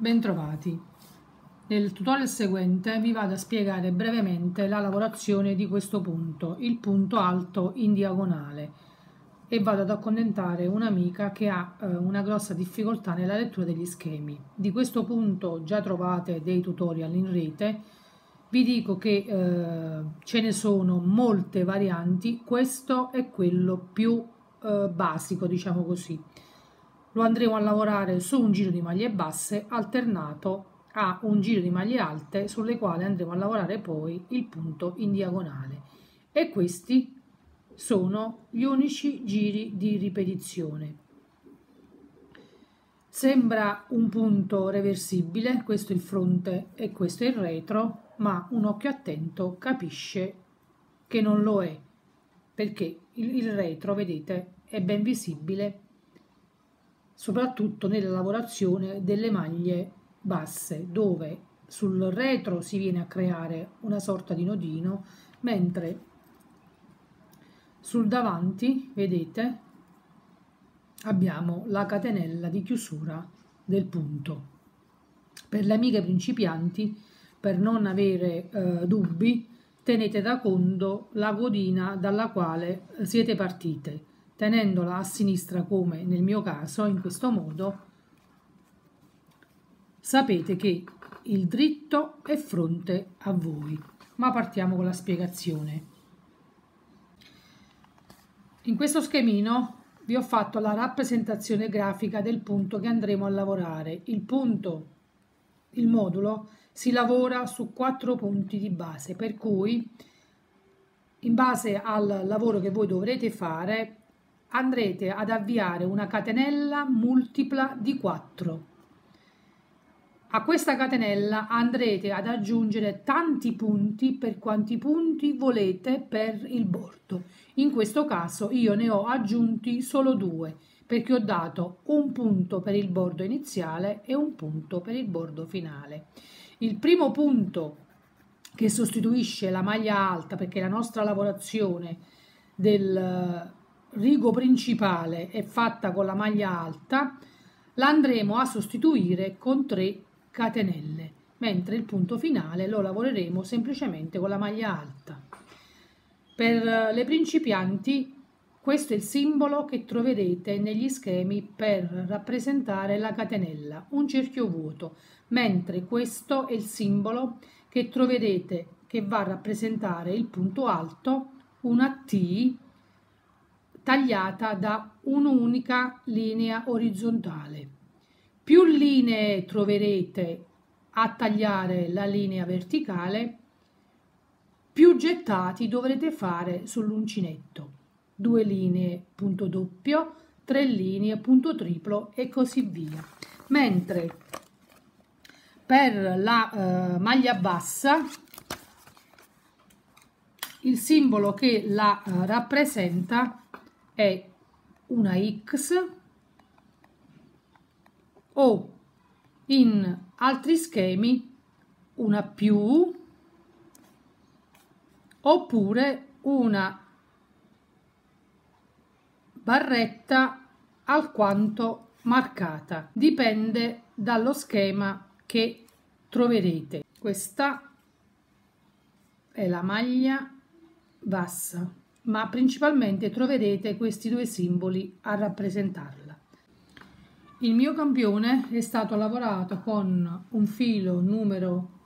Bentrovati. Nel tutorial seguente vi vado a spiegare brevemente la lavorazione di questo punto, il punto alto in diagonale e vado ad accontentare un'amica che ha eh, una grossa difficoltà nella lettura degli schemi. Di questo punto già trovate dei tutorial in rete, vi dico che eh, ce ne sono molte varianti, questo è quello più eh, basico, diciamo così lo andremo a lavorare su un giro di maglie basse alternato a un giro di maglie alte sulle quali andremo a lavorare poi il punto in diagonale. E questi sono gli unici giri di ripetizione. Sembra un punto reversibile questo è il fronte e questo è il retro ma un occhio attento capisce che non lo è perché il, retro vedete è ben visibile soprattutto nella lavorazione delle maglie basse dove sul retro si viene a creare una sorta di nodino mentre sul davanti vedete abbiamo la catenella di chiusura del punto. Per le amiche principianti per non avere eh, dubbi tenete da conto la codina dalla quale siete partite tenendola a sinistra come nel mio caso, in questo modo, sapete che il dritto è fronte a voi. Ma partiamo con la spiegazione. In questo schemino vi ho fatto la rappresentazione grafica del punto che andremo a lavorare. Il punto, il modulo, si lavora su quattro punti di base, per cui in base al lavoro che voi dovrete fare andrete ad avviare una catenella multipla di 4. A questa catenella andrete ad aggiungere tanti punti per quanti punti volete per il bordo. In questo caso io ne ho aggiunti solo due perché ho dato un punto per il bordo iniziale e un punto per il bordo finale. Il primo punto che sostituisce la maglia alta perché la nostra lavorazione del rigo principale è fatta con la maglia alta, la andremo a sostituire con 3 catenelle, mentre il punto finale lo lavoreremo semplicemente con la maglia alta. Per le principianti questo è il simbolo che troverete negli schemi per rappresentare la catenella, un cerchio vuoto, mentre questo è il simbolo che troverete che va a rappresentare il punto alto, una T tagliata da un'unica linea orizzontale. Più linee troverete a tagliare la linea verticale, più gettati dovrete fare sull'uncinetto. Due linee punto doppio, tre linee punto triplo e così via. Mentre per la eh, maglia bassa il simbolo che la eh, rappresenta è una X o in altri schemi una più oppure una barretta alquanto marcata. Dipende dallo schema che troverete. Questa è la maglia bassa ma principalmente troverete questi due simboli a rappresentarla. Il mio campione è stato lavorato con un filo numero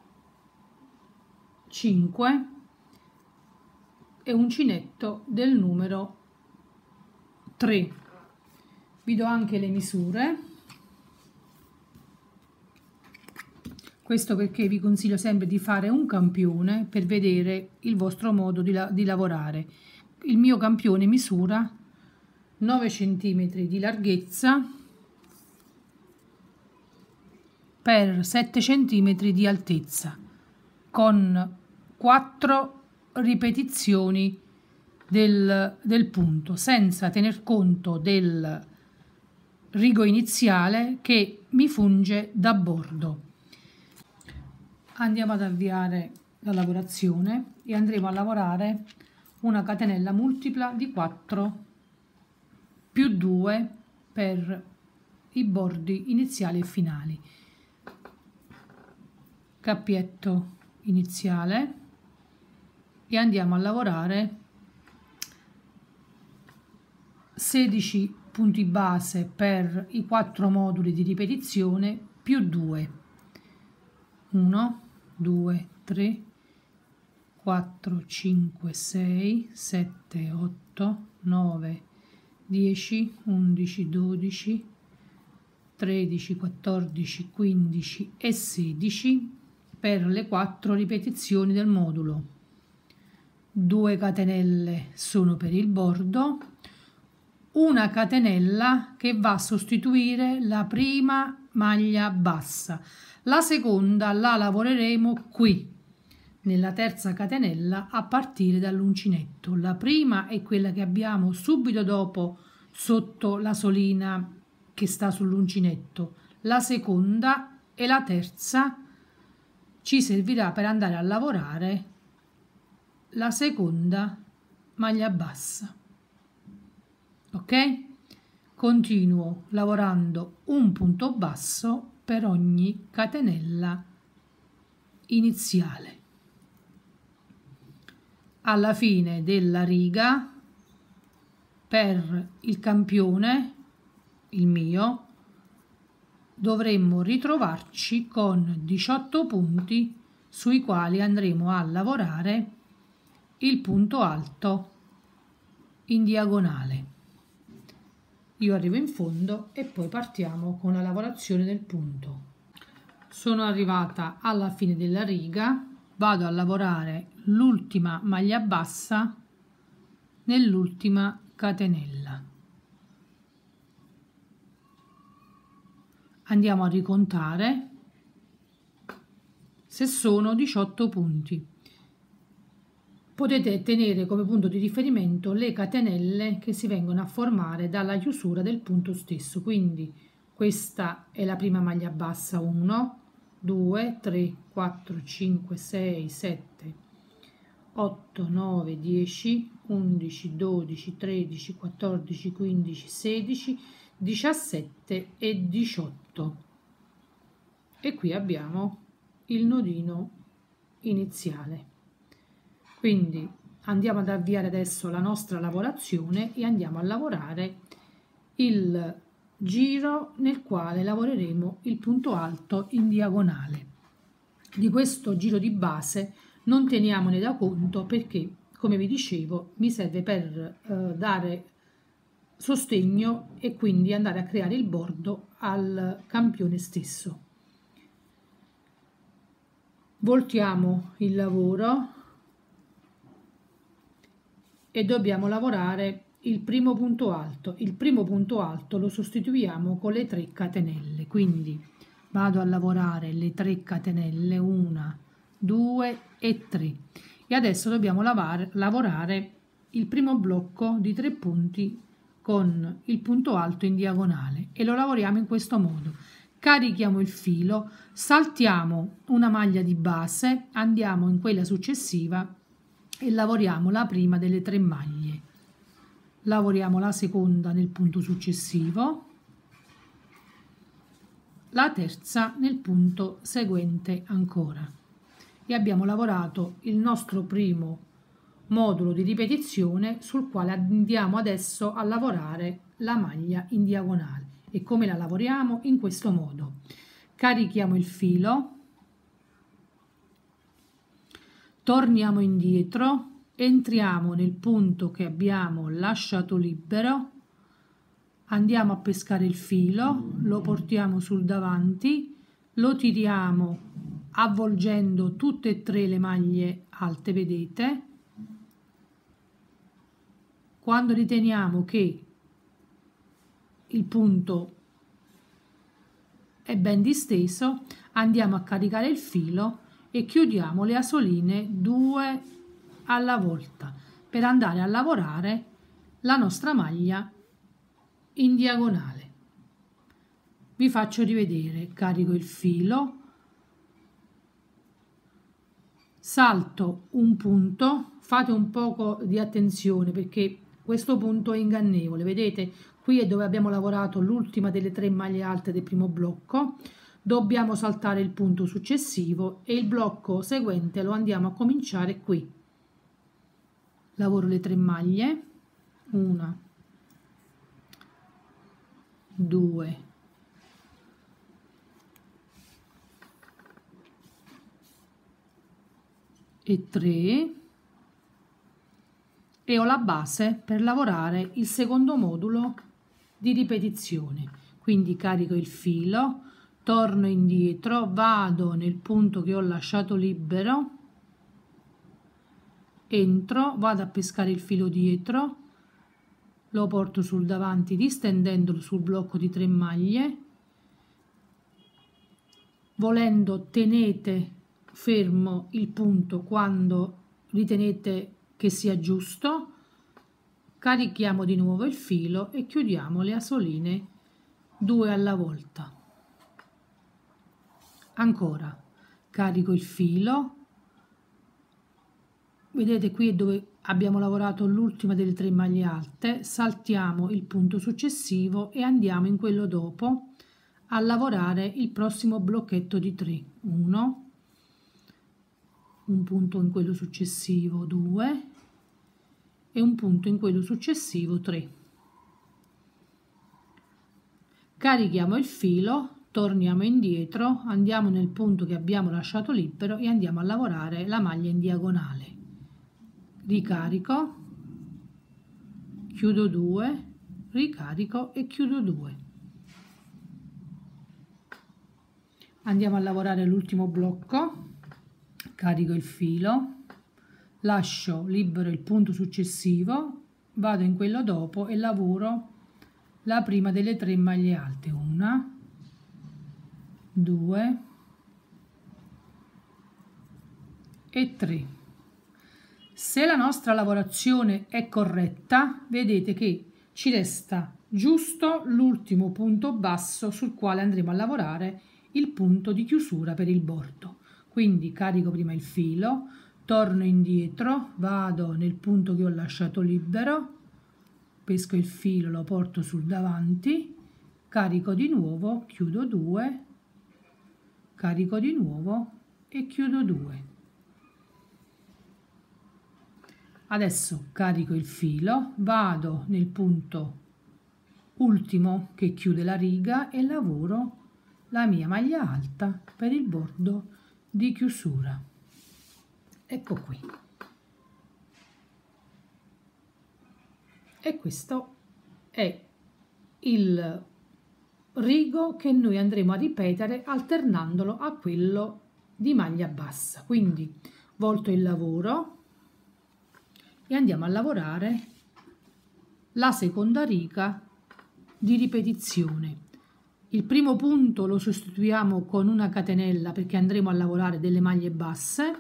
5 e un cinetto del numero 3. Vi do anche le misure. Questo perché vi consiglio sempre di fare un campione per vedere il vostro modo di, la di lavorare il mio campione misura 9 cm di larghezza per 7 cm di altezza con 4 ripetizioni del, del punto senza tener conto del rigo iniziale che mi funge da bordo. Andiamo ad avviare la lavorazione e andremo a lavorare una catenella multipla di 4 più 2 per i bordi iniziali e finali. cappietto iniziale e andiamo a lavorare 16 punti base per i quattro moduli di ripetizione più 2 1 2 3 4 5 6 7 8 9 10 11 12 13 14 15 e 16 per le quattro ripetizioni del modulo 2 catenelle sono per il bordo una catenella che va a sostituire la prima maglia bassa. La seconda la lavoreremo qui, nella terza catenella a partire dall'uncinetto. La prima è quella che abbiamo subito dopo sotto la solina che sta sull'uncinetto. La seconda e la terza ci servirà per andare a lavorare la seconda maglia bassa ok? Continuo lavorando un punto basso per ogni catenella iniziale. Alla fine della riga per il campione, il mio, dovremmo ritrovarci con 18 punti sui quali andremo a lavorare il punto alto in diagonale. Io arrivo in fondo e poi partiamo con la lavorazione del punto. Sono arrivata alla fine della riga vado a lavorare l'ultima maglia bassa nell'ultima catenella. Andiamo a ricontare se sono 18 punti. Potete tenere come punto di riferimento le catenelle che si vengono a formare dalla chiusura del punto stesso. Quindi questa è la prima maglia bassa 1 2 3 4 5 6 7 8 9 10 11 12 13 14 15 16 17 e 18 e qui abbiamo il nodino iniziale. Quindi andiamo ad avviare adesso la nostra lavorazione e andiamo a lavorare il giro nel quale lavoreremo il punto alto in diagonale. Di questo giro di base non teniamone da conto perché, come vi dicevo, mi serve per eh, dare sostegno e quindi andare a creare il bordo al campione stesso. Voltiamo il lavoro e dobbiamo lavorare il primo punto alto. Il primo punto alto lo sostituiamo con le 3 catenelle, quindi vado a lavorare le 3 catenelle, 1, 2 e 3. E adesso dobbiamo lavare, lavorare il primo blocco di 3 punti con il punto alto in diagonale e lo lavoriamo in questo modo. Carichiamo il filo, saltiamo una maglia di base, andiamo in quella successiva e lavoriamo la prima delle tre maglie lavoriamo la seconda nel punto successivo. La terza nel punto seguente ancora. E abbiamo lavorato il nostro primo modulo di ripetizione sul quale andiamo adesso a lavorare la maglia in diagonale. E come la lavoriamo? In questo modo. Carichiamo il filo. Torniamo indietro, entriamo nel punto che abbiamo lasciato libero, andiamo a pescare il filo, lo portiamo sul davanti, lo tiriamo avvolgendo tutte e tre le maglie alte, vedete? Quando riteniamo che il punto è ben disteso, andiamo a caricare il filo e chiudiamo le asoline due alla volta per andare a lavorare la nostra maglia in diagonale. Vi faccio rivedere, carico il filo, salto un punto, fate un poco di attenzione perché questo punto è ingannevole, vedete? Qui è dove abbiamo lavorato l'ultima delle tre maglie alte del primo blocco, dobbiamo saltare il punto successivo e il blocco seguente lo andiamo a cominciare qui lavoro le tre maglie. Una. Due. E 3 e ho la base per lavorare il secondo modulo di ripetizione. Quindi carico il filo torno indietro vado nel punto che ho lasciato libero entro vado a pescare il filo dietro lo porto sul davanti distendendolo sul blocco di tre maglie. Volendo tenete fermo il punto quando ritenete che sia giusto. Carichiamo di nuovo il filo e chiudiamo le asoline due alla volta. Ancora. Carico il filo vedete qui dove abbiamo lavorato l'ultima delle tre maglie alte saltiamo il punto successivo e andiamo in quello dopo a lavorare il prossimo blocchetto di 3 1 un punto in quello successivo 2 e un punto in quello successivo 3 carichiamo il filo torniamo indietro andiamo nel punto che abbiamo lasciato libero e andiamo a lavorare la maglia in diagonale ricarico chiudo 2 ricarico e chiudo 2 andiamo a lavorare l'ultimo blocco carico il filo lascio libero il punto successivo vado in quello dopo e lavoro la prima delle tre maglie alte. Una 2 e 3 se la nostra lavorazione è corretta vedete che ci resta giusto l'ultimo punto basso sul quale andremo a lavorare il punto di chiusura per il bordo. Quindi carico prima il filo torno indietro vado nel punto che ho lasciato libero pesco il filo lo porto sul davanti carico di nuovo chiudo 2 carico di nuovo e chiudo 2 adesso carico il filo vado nel punto ultimo che chiude la riga e lavoro la mia maglia alta per il bordo di chiusura. Ecco qui. E questo è il rigo che noi andremo a ripetere alternandolo a quello di maglia bassa. Quindi volto il lavoro e andiamo a lavorare la seconda riga di ripetizione. Il primo punto lo sostituiamo con una catenella perché andremo a lavorare delle maglie basse.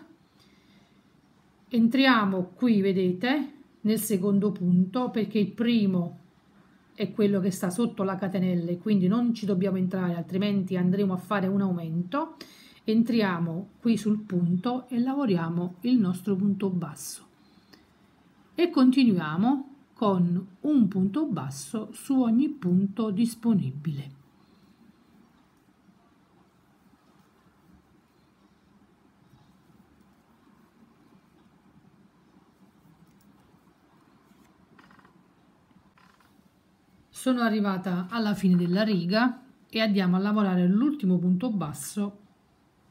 Entriamo qui vedete nel secondo punto perché il primo è quello che sta sotto la catenella e quindi non ci dobbiamo entrare altrimenti andremo a fare un aumento. Entriamo qui sul punto e lavoriamo il nostro punto basso e continuiamo con un punto basso su ogni punto disponibile. Sono arrivata alla fine della riga e andiamo a lavorare l'ultimo punto basso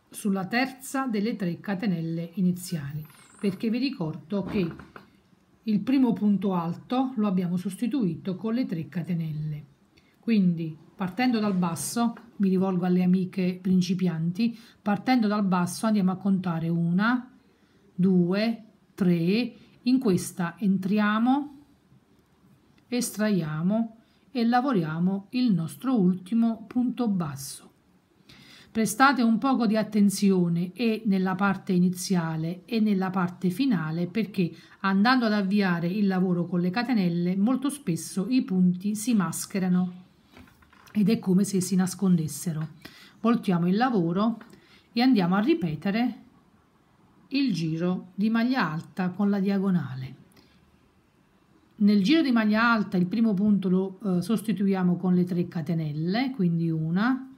sulla terza delle tre catenelle iniziali perché vi ricordo che il primo punto alto lo abbiamo sostituito con le tre catenelle quindi partendo dal basso mi rivolgo alle amiche principianti partendo dal basso andiamo a contare una due tre in questa entriamo estraiamo e lavoriamo il nostro ultimo punto basso. Prestate un poco di attenzione e nella parte iniziale e nella parte finale perché andando ad avviare il lavoro con le catenelle molto spesso i punti si mascherano ed è come se si nascondessero. Voltiamo il lavoro e andiamo a ripetere il giro di maglia alta con la diagonale. Nel giro di maglia alta il primo punto lo eh, sostituiamo con le 3 catenelle, quindi una,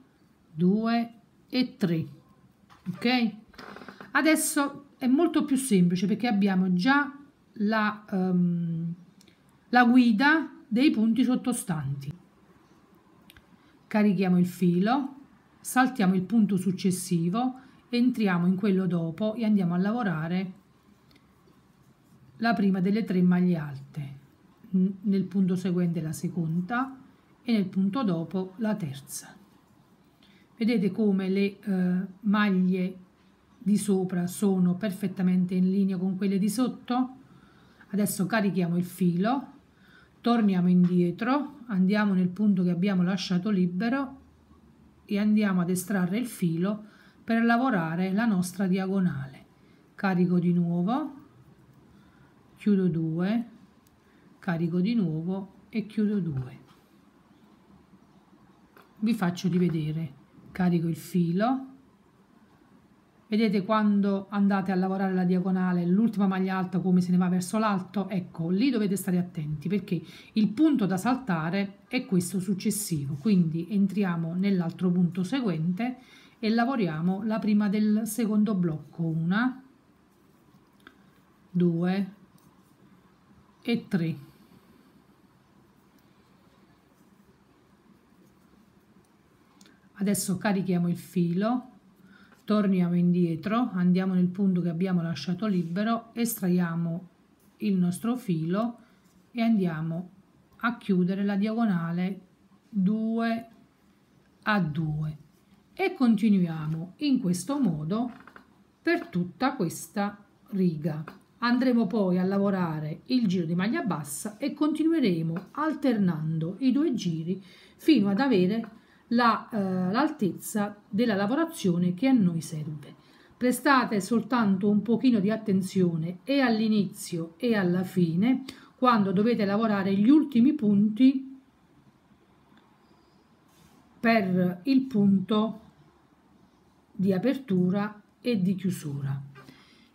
due, e 3 ok? Adesso è molto più semplice perché abbiamo già la, um, la guida dei punti sottostanti. Carichiamo il filo saltiamo il punto successivo entriamo in quello dopo e andiamo a lavorare la prima delle tre maglie alte nel punto seguente la seconda e nel punto dopo la terza vedete come le eh, maglie di sopra sono perfettamente in linea con quelle di sotto? Adesso carichiamo il filo torniamo indietro andiamo nel punto che abbiamo lasciato libero e andiamo ad estrarre il filo per lavorare la nostra diagonale. Carico di nuovo chiudo 2 carico di nuovo e chiudo 2 vi faccio rivedere carico il filo. Vedete quando andate a lavorare la diagonale l'ultima maglia alta come se ne va verso l'alto ecco lì dovete stare attenti perché il punto da saltare è questo successivo. Quindi entriamo nell'altro punto seguente e lavoriamo la prima del secondo blocco una due e tre adesso carichiamo il filo torniamo indietro andiamo nel punto che abbiamo lasciato libero estraiamo il nostro filo e andiamo a chiudere la diagonale 2 a 2 e continuiamo in questo modo per tutta questa riga. Andremo poi a lavorare il giro di maglia bassa e continueremo alternando i due giri fino ad avere l'altezza eh, della lavorazione che a noi serve. Prestate soltanto un pochino di attenzione e all'inizio e alla fine quando dovete lavorare gli ultimi punti per il punto di apertura e di chiusura.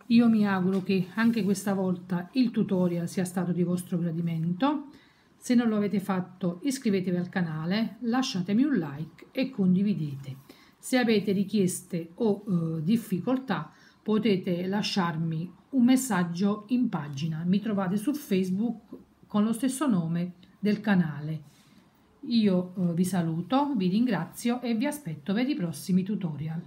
Io mi auguro che anche questa volta il tutorial sia stato di vostro gradimento. Se non lo avete fatto iscrivetevi al canale, lasciatemi un like e condividete. Se avete richieste o eh, difficoltà potete lasciarmi un messaggio in pagina. Mi trovate su Facebook con lo stesso nome del canale. Io eh, vi saluto, vi ringrazio e vi aspetto per i prossimi tutorial.